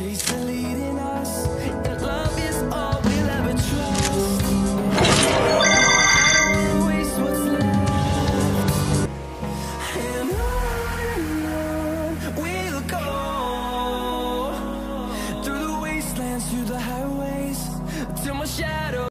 chase leading us. And love is all.